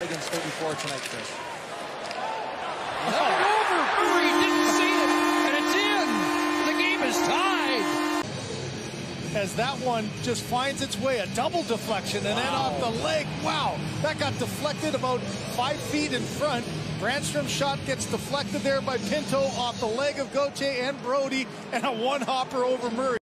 against 34 tonight, Chris. Oh, over. Murray didn't see it, and it's in. The game is tied. As that one just finds its way, a double deflection, and wow. then off the leg. Wow, that got deflected about five feet in front. Brännström's shot gets deflected there by Pinto off the leg of Gauthier and Brodie, and a one hopper over Murray.